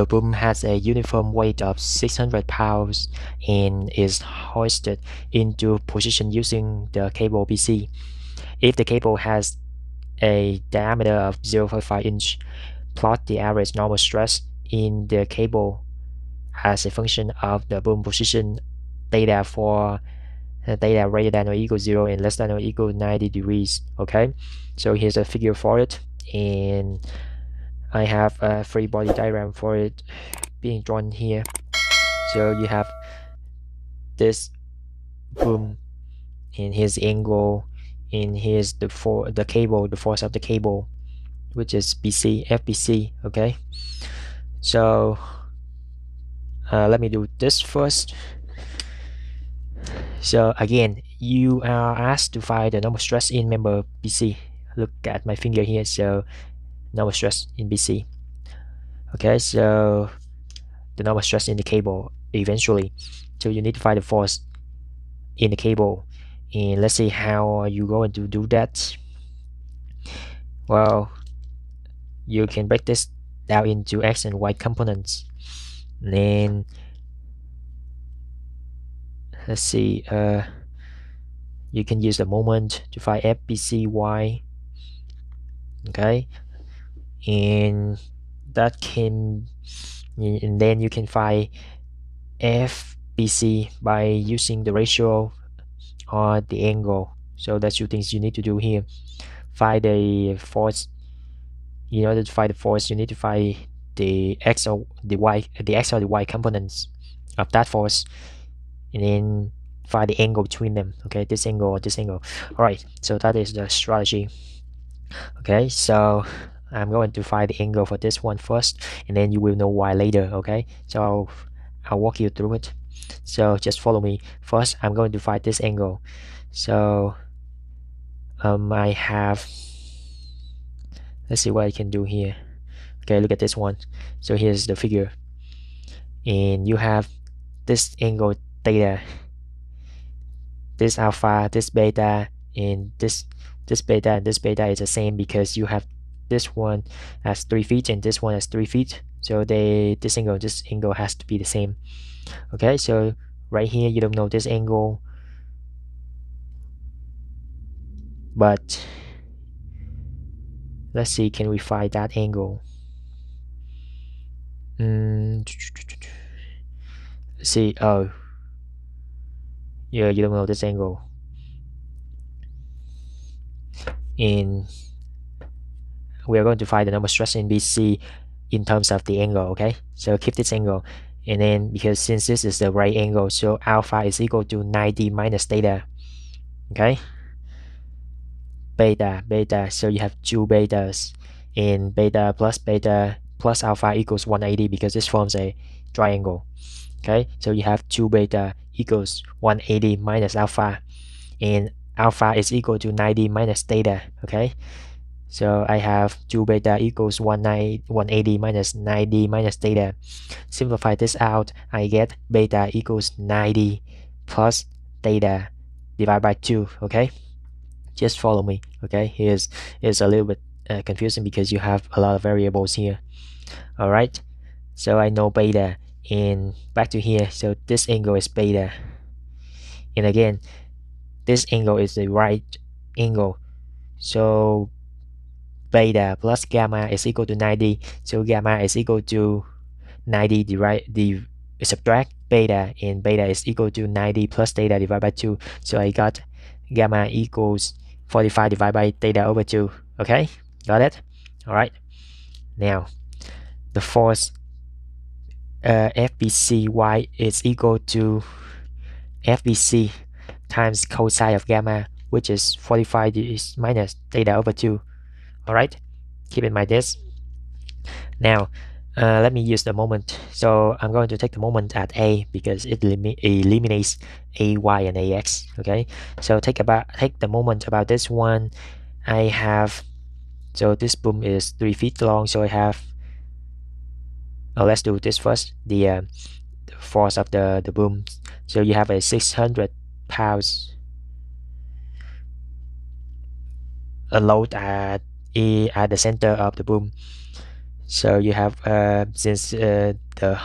the boom has a uniform weight of 600 pounds and is hoisted into position using the cable BC. If the cable has a diameter of 0.5 inch, plot the average normal stress in the cable as a function of the boom position theta for theta uh, greater than or equal 0 and less than or equal 90 degrees okay so here's a figure for it and I have a free body diagram for it being drawn here. So you have this boom here's the angle and here's the for the cable the force of the cable which is BC FBC okay? So uh, let me do this first. So again you are asked to find the normal stress in member BC look at my finger here. So normal stress in BC okay so the normal stress in the cable eventually. So you need to find the force in the cable. And let's see how you going to do that? Well you can break this down into x and y components. And then let's see uh you can use the moment to find fbcy okay and that can and then you can find fbc by using the ratio or the angle. So that's two things you need to do here. Find the force in order to find the force you need to find the x or the y the x or the y components of that force and then find the angle between them. Okay this angle or this angle. All right so that is the strategy. Okay so I'm going to find the angle for this one first and then you will know why later okay? So I'll, I'll walk you through it. So just follow me. First I'm going to find this angle. So um, I have let's see what I can do here. Okay look at this one. So here's the figure. And you have this angle theta this alpha this beta and this this beta and this beta is the same because you have this one has three feet and this one has three feet. So they this angle this angle has to be the same. Okay so right here you don't know this angle. But let's see can we find that angle? Mm, see oh. Yeah you don't know this angle. And we are going to find the normal stress in BC in terms of the angle okay? So keep this angle. And then because since this is the right angle so alpha is equal to 90 minus theta okay? Beta beta. So you have two betas. And beta plus beta plus alpha equals 180 because this forms a triangle okay? So you have 2 beta equals 180 minus alpha. And alpha is equal to 90 minus theta okay so I have 2 beta equals 180 minus 90 minus theta. Simplify this out I get beta equals 90 plus theta divided by 2 okay? Just follow me okay? Here's it's a little bit uh, confusing because you have a lot of variables here all right so I know beta and back to here. So this angle is beta. And again this angle is the right angle. So beta plus gamma is equal to 90 so gamma is equal to 90 divide the subtract beta and beta is equal to 90 plus theta divided by 2 so I got gamma equals 45 divided by theta over 2 okay? Got it? All right now the force uh, FBCY is equal to FBC times cosine of gamma which is 45 is minus theta over 2 all right keep in mind this. Now uh, let me use the moment. So I'm going to take the moment at A because it eliminates a y and ax okay? So take about take the moment about this one. I have so this boom is three feet long so I have let's do this first the, uh, the force of the the boom. So you have a 600 pounds a load at a at the center of the boom. So you have uh, since uh, the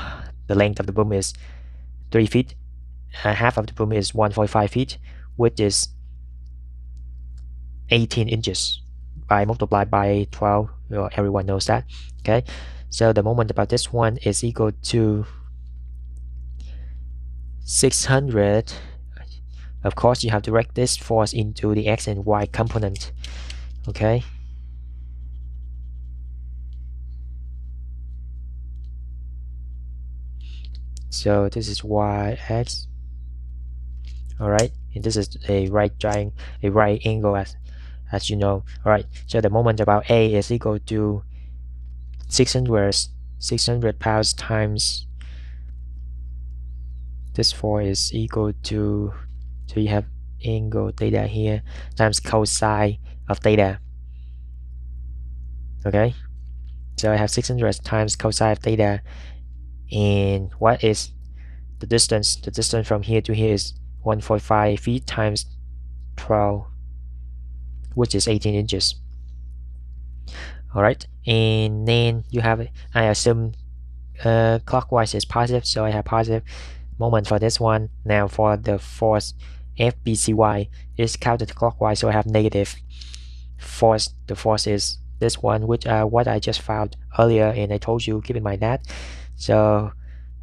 the length of the boom is 3 feet uh, half of the boom is 1.5 feet which is 18 inches. By multiply by 12 well, everyone knows that okay? So the moment about this one is equal to 600 of course you have to direct this force into the x and y component okay so this is y x. All right and this is a right giant a right angle as as you know. All right so the moment about a is equal to 600 600 pounds times this 4 is equal to so you have angle theta here times cosine of theta. Okay? So I have 600 times cosine of theta and what is the distance? The distance from here to here is 1.5 feet times 12 which is 18 inches. All right and then you have I assume uh, clockwise is positive so I have positive moment for this one. Now for the force FBCY is counterclockwise so I have negative force. The force is this one which uh, what I just found earlier and I told you keep in mind that so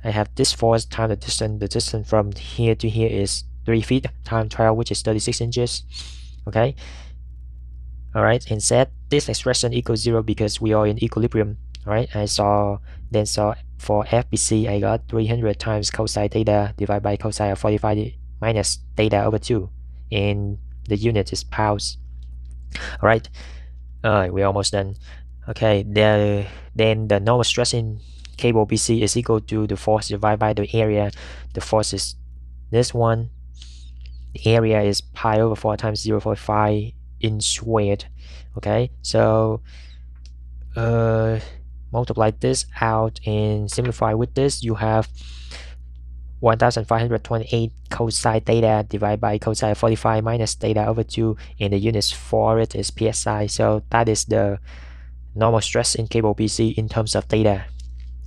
I have this force times the distance the distance from here to here is 3 feet times 12 which is 36 inches. Okay? Alright and set this expression equals 0 because we are in equilibrium. Alright I saw then saw for FBC I got 300 times cosine theta divided by cosine of 45 minus theta over 2 and the unit is pounds alright uh, alright we're almost done. Okay the then the normal stress in cable BC is equal to the force divided by the area. The force is this one. The area is pi over 4 times 0 0.5 inch squared. Okay so uh multiply this out and simplify with this you have 1528 cosine theta divided by cosine 45 minus theta over 2 and the units for it is psi so that is the normal stress in cable BC in terms of theta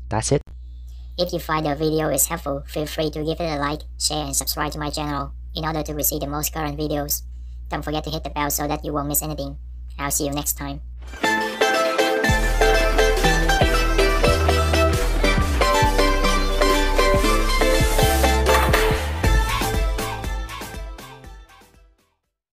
that's it. If you find the video is helpful feel free to give it a like share and subscribe to my channel in order to receive the most current videos. Don't forget to hit the bell so that you won't miss anything. I'll see you next time